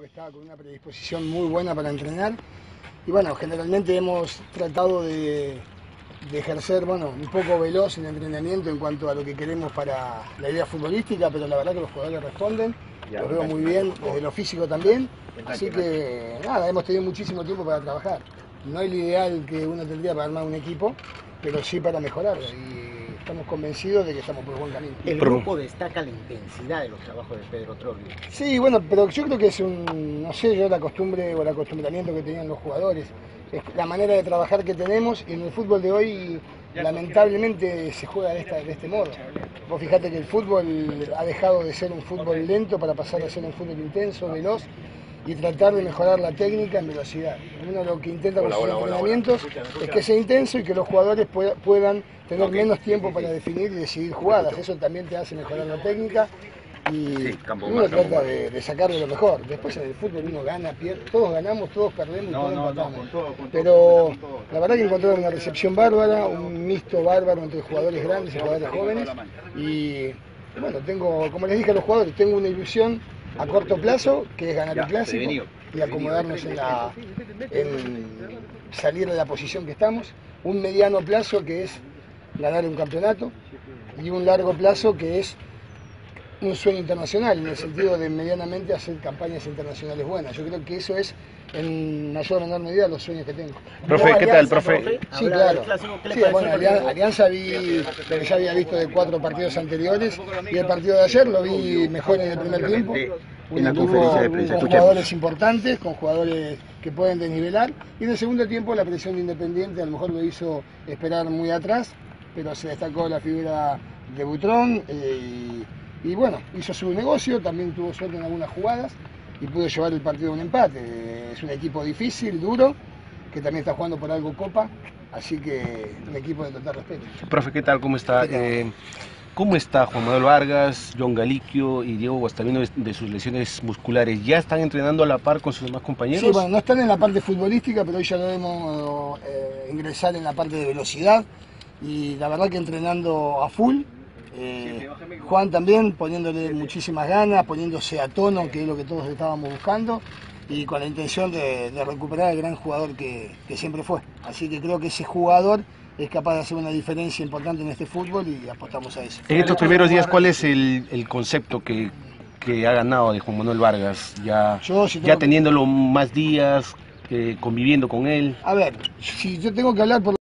que está con una predisposición muy buena para entrenar. Y bueno, generalmente hemos tratado de, de ejercer, bueno, un poco veloz el entrenamiento en cuanto a lo que queremos para la idea futbolística, pero la verdad que los jugadores responden, los veo muy bien, desde lo físico también, así que nada, hemos tenido muchísimo tiempo para trabajar. No es lo ideal que uno tendría para armar un equipo, pero sí para mejorar y estamos convencidos de que estamos por buen camino. El grupo destaca la intensidad de los trabajos de Pedro Troglio. Sí, bueno, pero yo creo que es un, no sé, yo la costumbre o el acostumbramiento que tenían los jugadores, es la manera de trabajar que tenemos y en el fútbol de hoy lamentablemente se juega de, esta, de este modo. Vos fijate que el fútbol ha dejado de ser un fútbol lento para pasar a ser un fútbol intenso, veloz y tratar de mejorar la técnica en velocidad. Uno lo que intenta con sus entrenamientos es que sea intenso y que los jugadores puedan tener menos tiempo para definir y decidir jugadas. Eso también te hace mejorar la técnica y uno trata de, de sacarle lo mejor. Después en el fútbol uno gana, pierde, todos ganamos, todos perdemos y todos empatamos. Pero la verdad que encontraron una recepción bárbara, un mixto bárbaro entre jugadores grandes y jugadores jóvenes. Y bueno, tengo, como les dije a los jugadores, tengo una ilusión a corto plazo, que es ganar el clásico y acomodarnos en, la, en salir de la posición que estamos. Un mediano plazo que es ganar un campeonato y un largo plazo que es un sueño internacional, en el sentido de medianamente hacer campañas internacionales buenas. Yo creo que eso es en mayor o menor medida los sueños que tengo. Profe, ¿qué tal, profe? Sí, claro. Sí, bueno, Alianza vi lo que ya había visto de cuatro partidos anteriores y el partido de ayer lo vi mejor en el primer tiempo. En la conferencia de prensa, con jugadores importantes, con jugadores que pueden desnivelar. Y en el segundo tiempo la presión de Independiente a lo mejor lo hizo esperar muy atrás, pero se destacó la figura de Butrón. Eh, y, y bueno, hizo su negocio, también tuvo suerte en algunas jugadas y pudo llevar el partido a un empate. Es un equipo difícil, duro, que también está jugando por algo Copa, así que un equipo de total respeto. Profe, ¿qué tal? ¿Cómo está? Eh, ¿Cómo está Juan Manuel Vargas, John Galiquio y Diego Guastavino de sus lesiones musculares? ¿Ya están entrenando a la par con sus demás compañeros? Sí, bueno, no están en la parte futbolística, pero hoy ya debemos eh, ingresar en la parte de velocidad y la verdad que entrenando a full. Eh, Juan también poniéndole muchísimas ganas, poniéndose a tono, que es lo que todos estábamos buscando, y con la intención de, de recuperar al gran jugador que, que, siempre fue. Así que creo que ese jugador es capaz de hacer una diferencia importante en este fútbol y apostamos a eso. En estos primeros días, ¿cuál es el, el concepto que, que, ha ganado de Juan Manuel Vargas? Ya, yo, si ya teniéndolo más días, eh, conviviendo con él. A ver, si yo tengo que hablar por